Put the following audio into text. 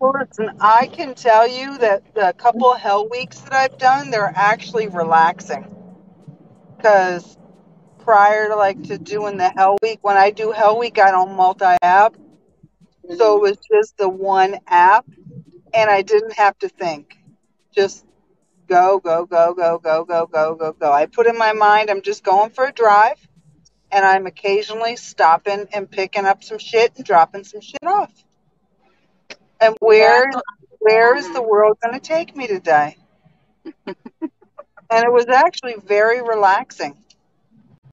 Well, listen, I can tell you that the couple of hell weeks that I've done, they're actually relaxing. Because prior to like to doing the hell week, when I do hell week, I don't multi app. So it was just the one app, and I didn't have to think. Just go, go, go, go, go, go, go, go, go. I put in my mind I'm just going for a drive, and I'm occasionally stopping and picking up some shit and dropping some shit off. And where where is the world going to take me today? and it was actually very relaxing.